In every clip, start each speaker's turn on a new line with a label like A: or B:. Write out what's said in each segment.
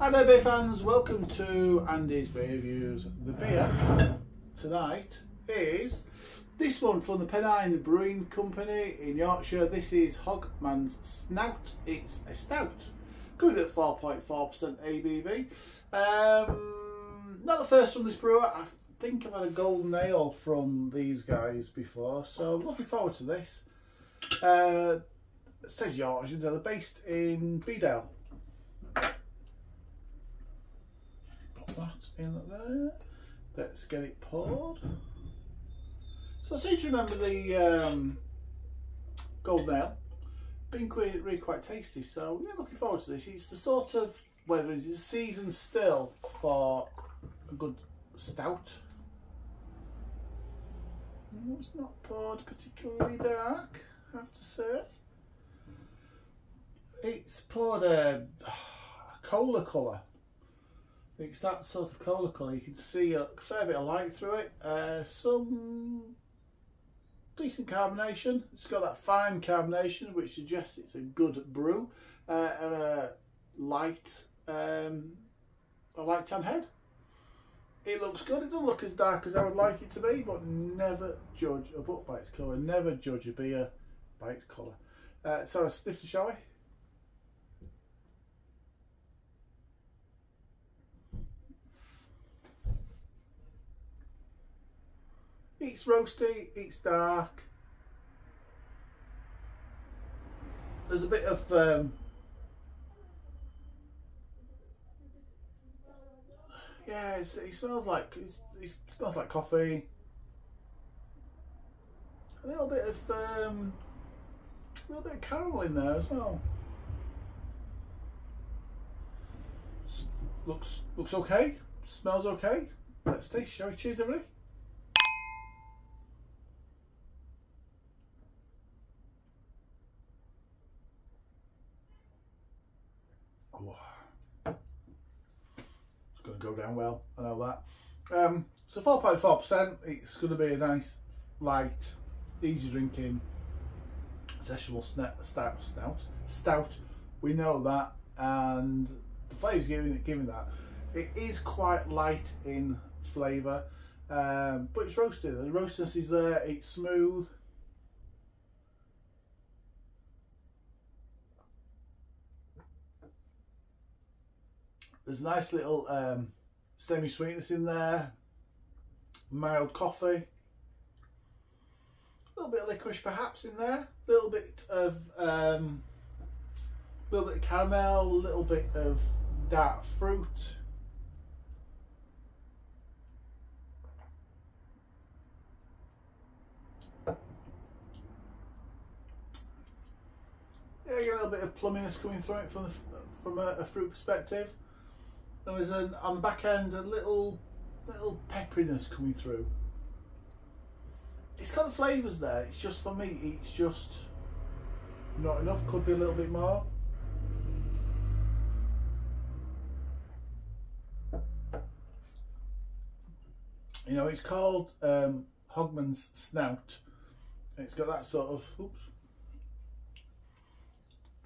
A: Hello beer fans, welcome to Andy's Beer Reviews. The beer tonight is this one from the Pennine Brewing Company in Yorkshire. This is Hogman's Snout. It's a stout, good at 4.4% ABV. Um, not the first from this brewer. I think I've had a golden ale from these guys before, so I'm looking forward to this. Uh, says Yorkshire, they're based in Bedale. that in there. Let's get it poured. So I seem to remember the um, golden ale being quite, really quite tasty. So yeah, looking forward to this. It's the sort of weather it is season still for a good stout. it's not poured particularly dark, I have to say. It's poured a, a cola colour it's that sort of cola colour. You can see a fair bit of light through it. Uh, some decent carbonation. It's got that fine carbonation, which suggests it's a good brew, uh, and a light, um, a light tan head. It looks good. It doesn't look as dark as I would like it to be, but never judge a book by its colour. Never judge a beer by its colour. Uh, so a snifter, shall we? It's roasty, it's dark. There's a bit of um, yeah, it smells like it smells like coffee. A little bit of um, a little bit of caramel in there as well. Looks looks okay. Smells okay. Let's taste. Shall we? Cheers, everybody. It's going to go down well, I know that. Um, so 4.4%, it's going to be a nice, light, easy drinking, sessionable stout, stout, stout. We know that, and the flavour's giving, giving that. It is quite light in flavour, um, but it's roasted. The roastiness is there, it's smooth, There's a nice little um, semi-sweetness in there. Mild coffee. A little bit of licorice perhaps in there. A little bit of um, a little bit of caramel, a little bit of dark fruit. Yeah, get a little bit of plumminess coming through it from the, from a, a fruit perspective. There was an, on the back end a little little pepperiness coming through. It's got the flavours there, it's just for me, it's just not enough, could be a little bit more. You know, it's called um, Hogman's Snout. It's got that sort of, oops,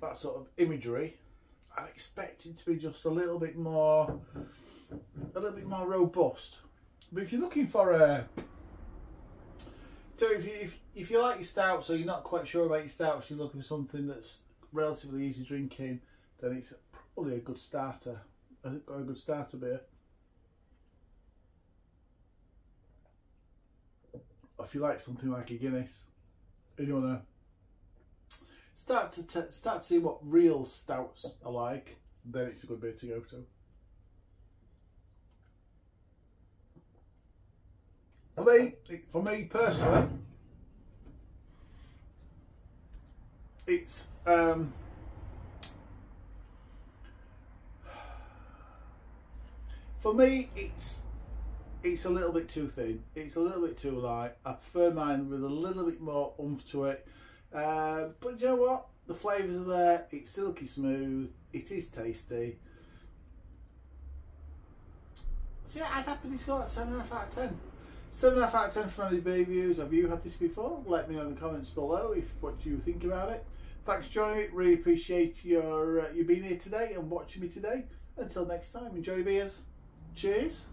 A: that sort of imagery I expect it to be just a little bit more, a little bit more robust. But if you're looking for a, so if you if, if you like your stout, so you're not quite sure about your stouts, you're looking for something that's relatively easy drinking, then it's probably a good starter, a, a good starter beer. If you like something like a Guinness, and you want to start to start to see what real stouts are like, then it's a good beer to go to. For me, for me personally, it's um, for me it's it's a little bit too thin. It's a little bit too light. I prefer mine with a little bit more oomph to it. Uh, but you know what? The flavours are there. It's silky smooth. It is tasty. So yeah, I'd happily score that 7.5 out of 10. 7.5 out of 10 from Andy Beer Reviews. Have you had this before? Let me know in the comments below if what you think about it. Thanks for joining me. Really appreciate your uh, you being here today and watching me today. Until next time, enjoy your beers. Cheers.